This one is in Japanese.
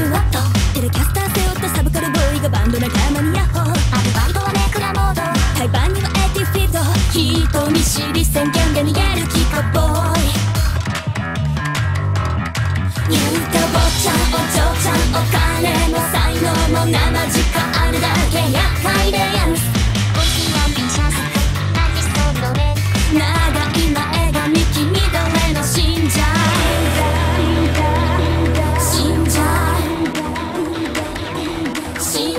ュワッテレキャスター背負ったサブカルボーイがバンド仲間にヤッホー。あのバンドはネクラモード。対バンにはエティフィード人見知り宣言で逃げる気かぼう